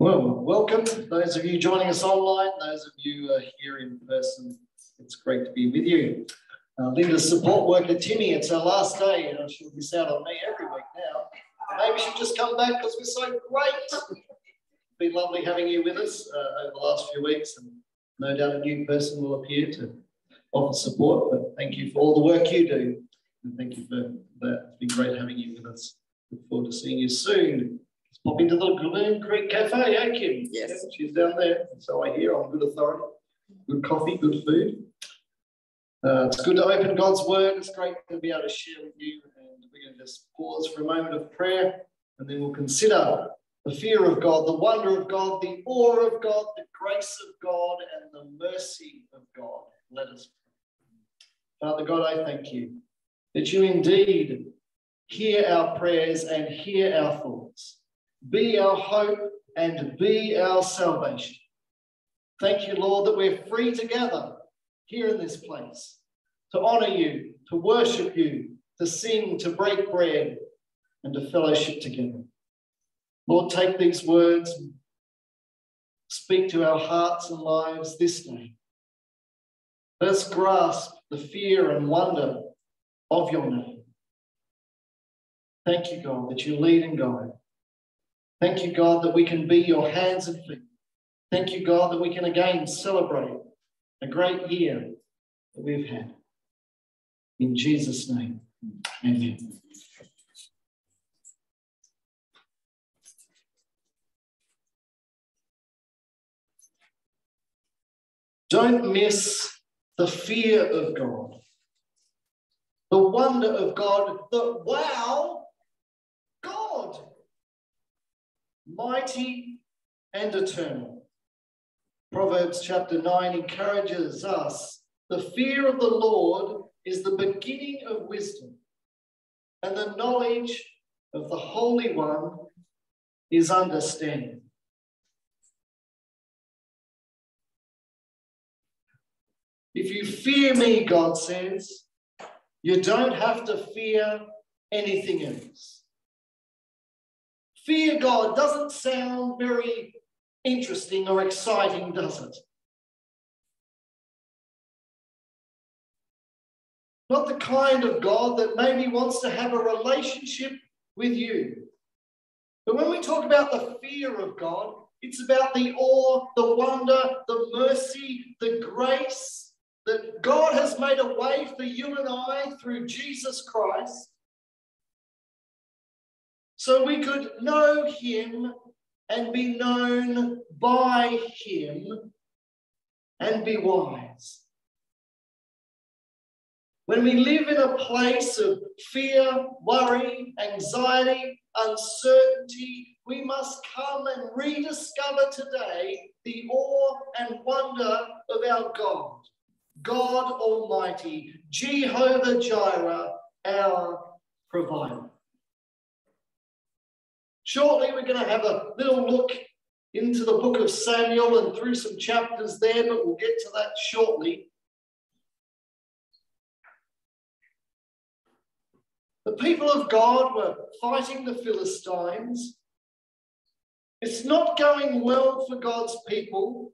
Well, welcome. Those of you joining us online, those of you uh, here in person, it's great to be with you. Uh, Linda's support worker, Timmy, it's her last day. and she'll miss out on me every week now. Maybe she'll just come back because we're so great. Been lovely having you with us uh, over the last few weeks, and no doubt a new person will appear to offer support. But thank you for all the work you do, and thank you for that. It's been great having you with us. Look forward to seeing you soon. Let's pop into the Glen Creek Cafe, eh, Kim? Yes. Yeah, she's down there. So I hear on good authority. Good coffee, good food. Uh, it's good to open God's word. It's great to be able to share with you. And we're going to just pause for a moment of prayer and then we'll consider the fear of God, the wonder of God, the awe of God, the grace of God, and the mercy of God. Let us pray. Father God, I thank you that you indeed hear our prayers and hear our thoughts. Be our hope and be our salvation. Thank you, Lord, that we're free together here in this place to honor you, to worship you, to sing, to break bread, and to fellowship together. Lord, take these words, speak to our hearts and lives this day. Let us grasp the fear and wonder of your name. Thank you, God, that you lead and guide. Thank you, God, that we can be your hands and feet. Thank you, God, that we can again celebrate a great year that we've had. In Jesus' name, amen. Don't miss the fear of God, the wonder of God, the wow, God, mighty and eternal. Proverbs chapter 9 encourages us the fear of the Lord is the beginning of wisdom, and the knowledge of the Holy One is understanding. If you fear me, God says, you don't have to fear anything else. Fear God doesn't sound very interesting or exciting, does it? Not the kind of God that maybe wants to have a relationship with you. But when we talk about the fear of God, it's about the awe, the wonder, the mercy, the grace that God has made a way for you and I through Jesus Christ. So we could know Him and be known by Him and be wise. When we live in a place of fear, worry, anxiety, uncertainty, we must come and rediscover today the awe and wonder of our God, God Almighty, Jehovah Jireh, our provider. Shortly, we're going to have a little look into the book of Samuel and through some chapters there, but we'll get to that shortly. The people of God were fighting the Philistines. It's not going well for God's people.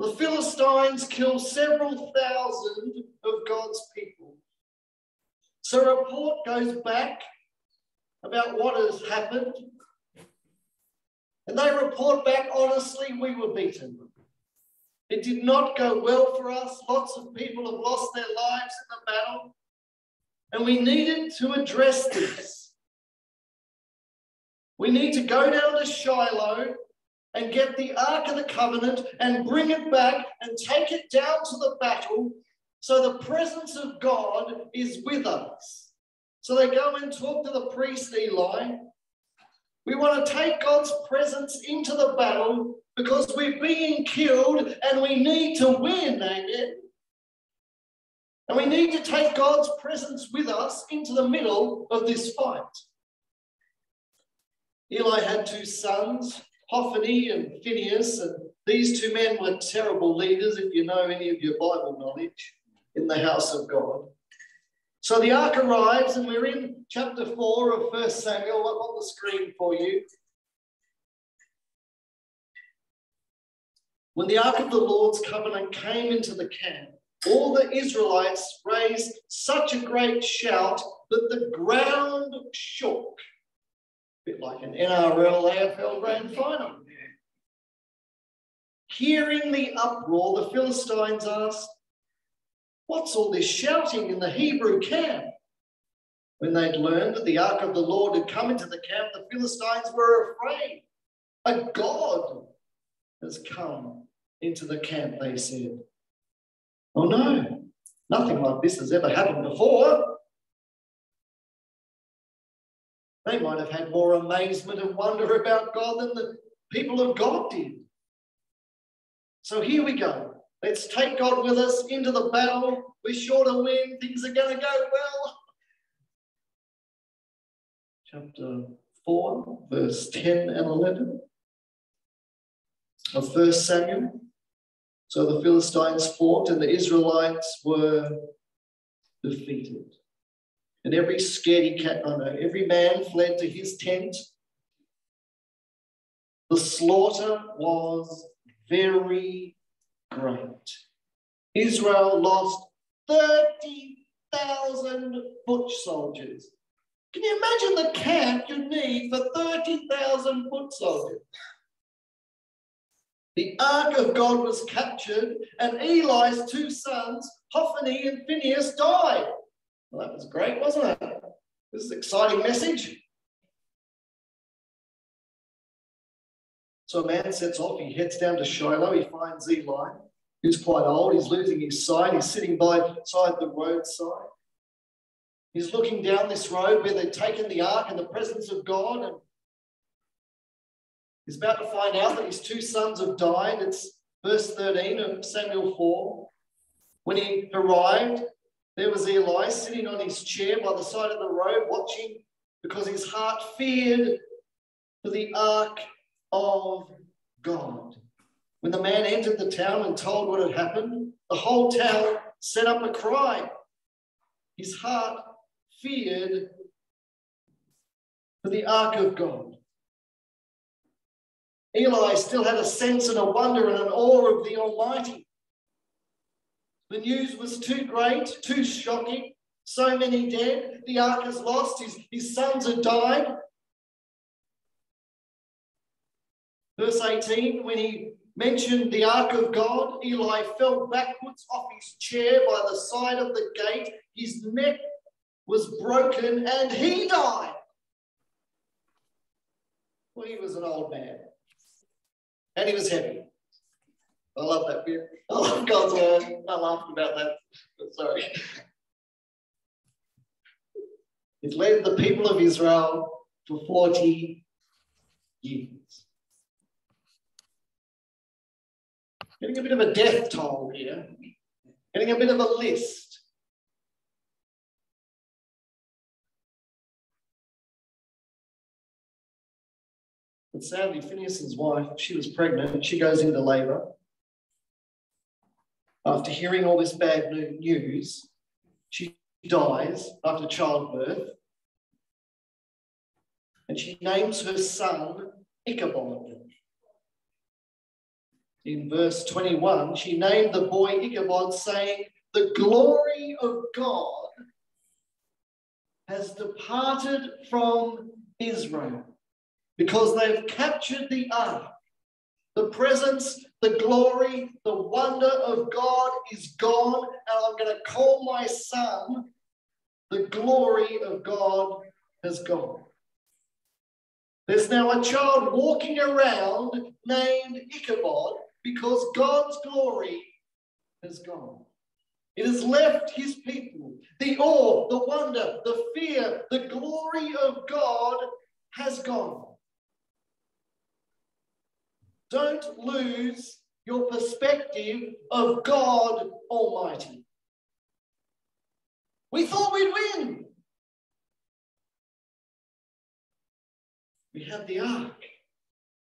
The Philistines kill several thousand of God's people. So a report goes back about what has happened. And they report back honestly, we were beaten. It did not go well for us. Lots of people have lost their lives in the battle. And we needed to address this. We need to go down to Shiloh and get the Ark of the Covenant and bring it back and take it down to the battle so the presence of God is with us. So they go and talk to the priest Eli. We want to take God's presence into the battle because we're being killed and we need to win, amen. And we need to take God's presence with us into the middle of this fight. Eli had two sons, Hophni and Phineas, and these two men were terrible leaders, if you know any of your Bible knowledge, in the house of God. So the ark arrives, and we're in chapter 4 of First Samuel. I'm on the screen for you. When the ark of the Lord's covenant came into the camp, all the Israelites raised such a great shout that the ground shook. Bit like an NRL AFL grand final. Hearing the uproar, the Philistines asked, What's all this shouting in the Hebrew camp? When they'd learned that the ark of the Lord had come into the camp, the Philistines were afraid. A God has come into the camp, they said. Oh no, nothing like this has ever happened before. They might have had more amazement and wonder about God than the people of God did. So here we go. Let's take God with us into the battle. We're sure to win. Things are going to go well. Chapter 4, verse 10 and 11 of 1 Samuel. So the Philistines fought and the Israelites were defeated. And every scaredy cat, I oh know, every man fled to his tent. The slaughter was very great. Israel lost 30,000 foot soldiers. Can you imagine the camp you need for 30,000 foot soldiers? The ark of God was captured, and Eli's two sons, Hophni and Phineas, died. Well, that was great, wasn't it? This is an exciting message. So a man sets off, he heads down to Shiloh, he finds Eli, who's quite old, he's losing his sight, he's sitting by side the roadside. He's looking down this road where they've taken the ark in the presence of God, and he's about to find out that his two sons have died. It's verse 13 of Samuel 4. When he arrived, there was Eli sitting on his chair by the side of the road, watching because his heart feared for the ark of God. When the man entered the town and told what had happened, the whole town set up a cry. His heart feared for the ark of God. Eli still had a sense and a wonder and an awe of the Almighty. The news was too great, too shocking. So many dead. The ark is lost. His, his sons had died. Verse 18, when he mentioned the ark of God, Eli fell backwards off his chair by the side of the gate. His neck was broken and he died. Well, he was an old man and he was heavy. I love that bit. I love God's word. I laughed about that. Sorry. It led the people of Israel for 40 years. Getting a bit of a death toll here, getting a bit of a list. But sadly, Phineas's wife, she was pregnant, she goes into labour. After hearing all this bad news, she dies after childbirth. And she names her son Ichabod in verse 21, she named the boy Ichabod, saying, The glory of God has departed from Israel because they've captured the ark. The presence, the glory, the wonder of God is gone, and I'm going to call my son, the glory of God has gone. There's now a child walking around named Ichabod because God's glory has gone. It has left his people. The awe, the wonder, the fear, the glory of God has gone. Don't lose your perspective of God Almighty. We thought we'd win. We had the ark.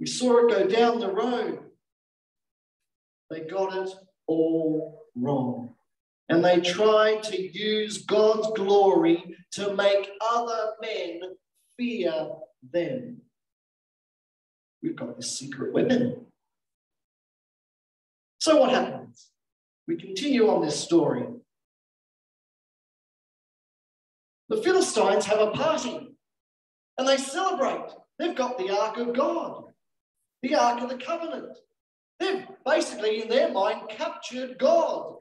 We saw it go down the road. they got it all wrong. And they tried to use God's glory to make other men fear them. We've got this secret weapon. So, what happens? We continue on this story. The Philistines have a party and they celebrate. They've got the Ark of God, the Ark of the Covenant. They've basically, in their mind, captured God.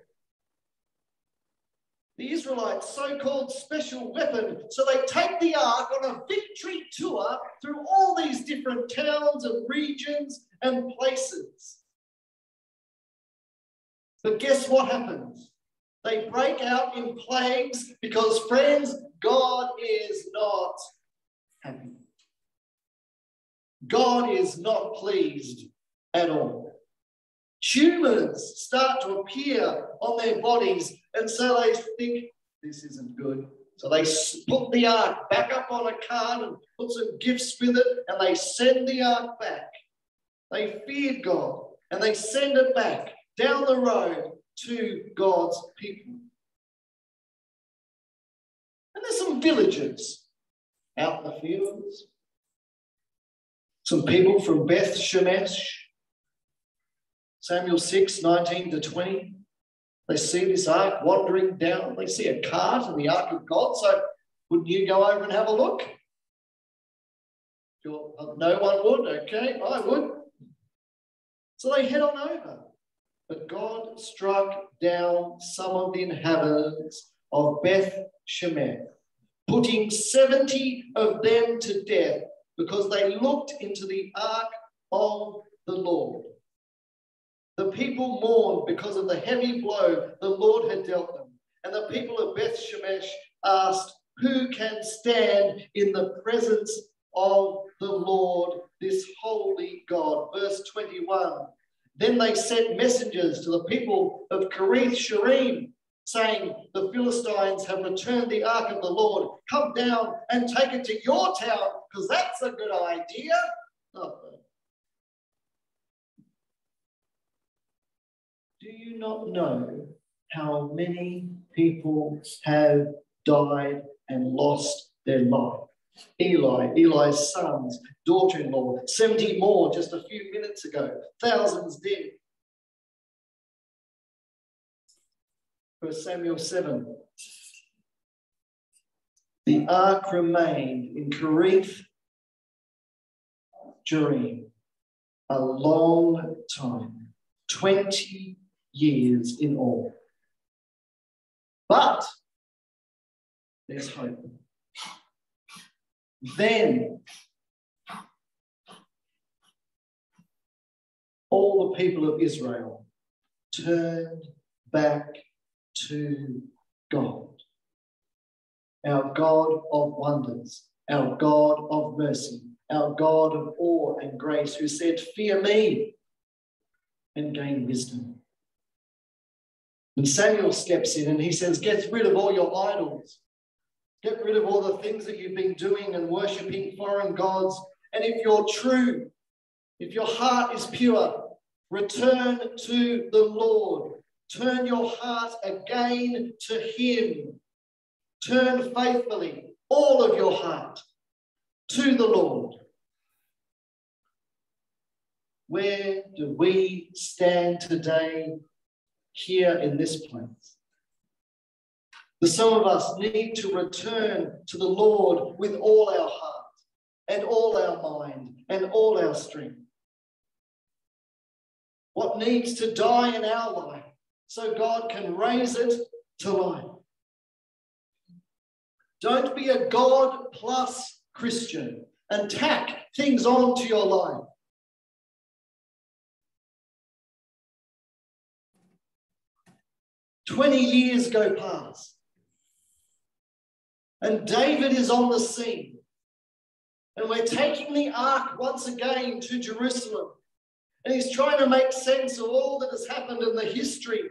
The Israelites' so called special weapon. So they take the ark on a victory tour through all these different towns and regions and places. But guess what happens? They break out in plagues because, friends, God is not happy. God is not pleased at all. Tumors start to appear on their bodies, and so they think this isn't good. So they put the ark back up on a cart and put some gifts with it, and they send the ark back. They feared God, and they send it back down the road to God's people. And there's some villagers out in the fields, some people from Beth Shemesh, Samuel 6, 19 to 20. They see this ark wandering down. They see a cart and the ark of God. So wouldn't you go over and have a look? Oh, no one would. Okay, I would. So they head on over. But God struck down some of the inhabitants of Beth Shemesh, putting 70 of them to death because they looked into the ark of the Lord. The people mourned because of the heavy blow the Lord had dealt them. And the people of Beth Shemesh asked, Who can stand in the presence of the Lord, this holy God? Verse 21 then they sent messengers to the people of Kiriath Jearim, saying, The Philistines have returned the ark of the Lord. Come down and take it to your town, because that's a good idea. Oh. Do you not know how many people have died and lost their life? Eli, Eli's sons, daughter in law, 70 more just a few minutes ago, thousands dead. First Samuel 7. The ark remained in Kiriath Jearim a long time 20 years in all. But there's hope. Then all the people of Israel turned back to God, our God of wonders, our God of mercy, our God of awe and grace, who said, Fear me and gain wisdom. And Samuel steps in and he says, Get rid of all your idols Get rid of all the things that you've been doing and worshiping foreign gods. And if you're true, if your heart is pure, return to the Lord. Turn your heart again to Him. Turn faithfully, all of your heart, to the Lord. Where do we stand today here in this place? that some of us need to return to the Lord with all our heart and all our mind and all our strength. What needs to die in our life so God can raise it to life? Don't be a God plus Christian and tack things onto your life. Twenty years go past. And David is on the scene. And we're taking the ark once again to Jerusalem. And he's trying to make sense of all that has happened in the history.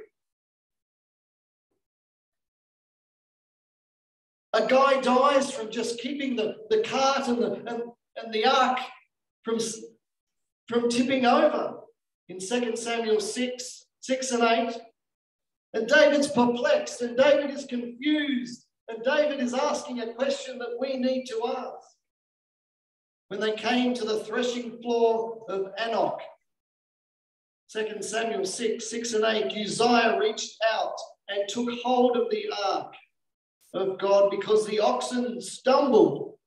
A guy dies from just keeping the, the cart and the, and, and the ark from, from tipping over. In 2 Samuel 6, 6 and 8. And David's perplexed, and David is confused, and David is asking a question that we need to ask. When they came to the threshing floor of Anoch, 2 Samuel 6, 6 and 8, Uzziah reached out and took hold of the ark of God because the oxen stumbled.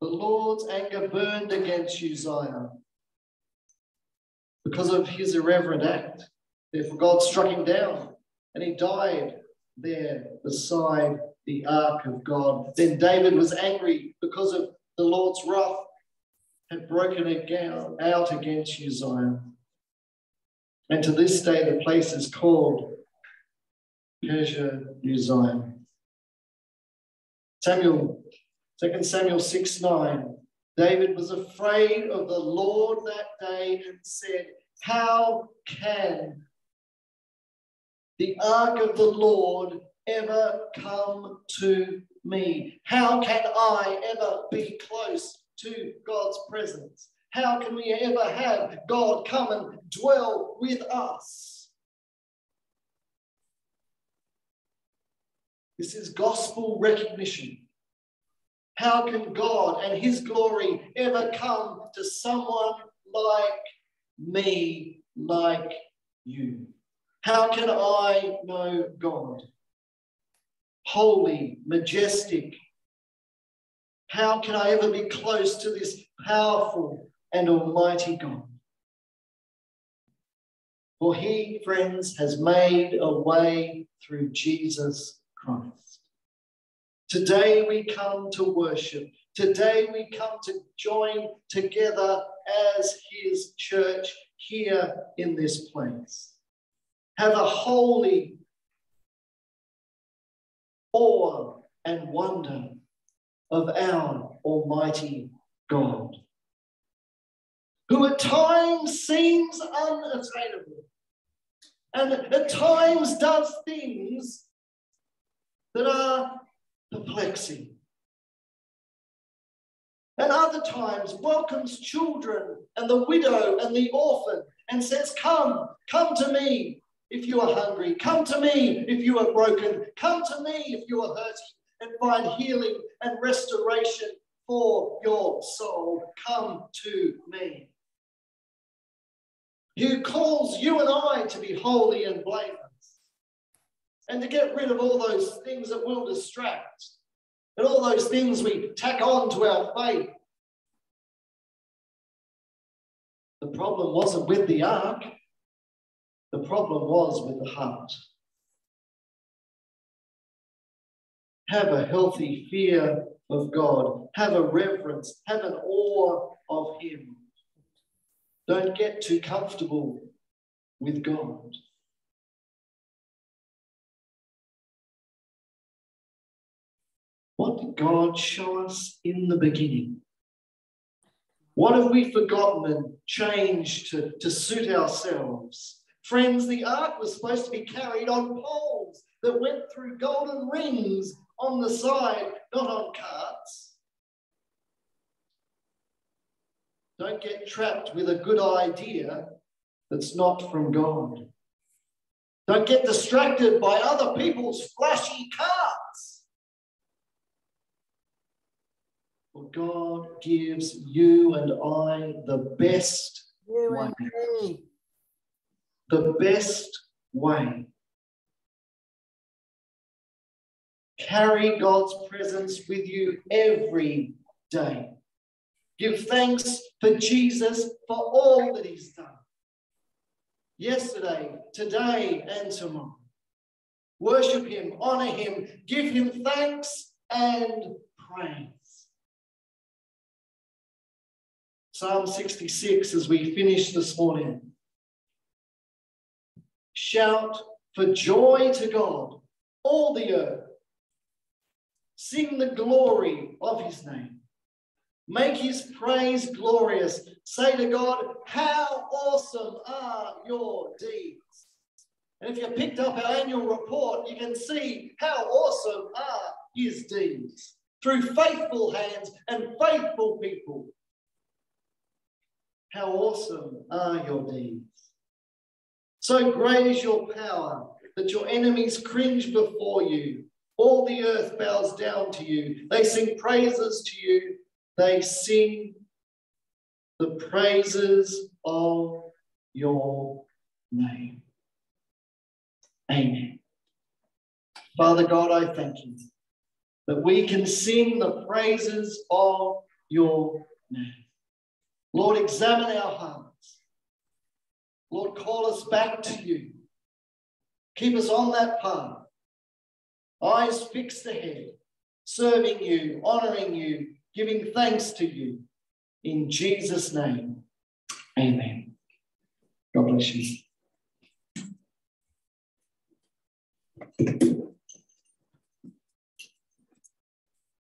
The Lord's anger burned against Uzziah because of his irreverent act. Therefore, God struck him down and he died there beside the ark of God. Then David was angry because of the Lord's wrath had broken out against Uzziah. And to this day, the place is called Perez Uzziah. Samuel, 2 Samuel 6 9. David was afraid of the Lord that day and said, How can the ark of the Lord ever come to me? How can I ever be close to God's presence? How can we ever have God come and dwell with us? This is gospel recognition. How can God and His glory ever come to someone like me, like you? How can I know God? Holy, majestic. How can I ever be close to this powerful and almighty God? For he, friends, has made a way through Jesus Christ. Today we come to worship. Today we come to join together as his church here in this place have a holy awe and wonder of our Almighty God, who at times seems unattainable and at times does things that are perplexing. And other times welcomes children and the widow and the orphan and says, Come, come to me, if you are hungry. Come to me if you are broken. Come to me if you are hurting and find healing and restoration for your soul. Come to me. Who calls you and I to be holy and blameless and to get rid of all those things that will distract and all those things we tack on to our faith. The problem wasn't with the ark. The problem was with the heart. Have a healthy fear of God. Have a reverence. Have an awe of Him. Don't get too comfortable with God. What did God show us in the beginning? What have we forgotten and changed to, to suit ourselves? Friends, the ark was supposed to be carried on poles that went through golden rings on the side, not on carts. Don't get trapped with a good idea that's not from God. Don't get distracted by other people's flashy carts. For God gives you and I the best You and me. The best way. Carry God's presence with you every day. Give thanks for Jesus for all that he's done. Yesterday, today, and tomorrow. Worship him, honor him, give him thanks and praise. Psalm 66, as we finish this morning. Shout for joy to God, all the earth. Sing the glory of his name. Make his praise glorious. Say to God, How awesome are your deeds. And if you picked up our annual report, you can see how awesome are his deeds through faithful hands and faithful people. How awesome are your deeds. So great is your power that your enemies cringe before you. All the earth bows down to you. They sing praises to you. They sing the praises of your name. Amen. Father God, I thank you that we can sing the praises of your name. Lord, examine our hearts. Lord, call us back to you. Keep us on that path. Eyes fixed ahead, serving you, honoring you, giving thanks to you. In Jesus' name, amen. God bless you.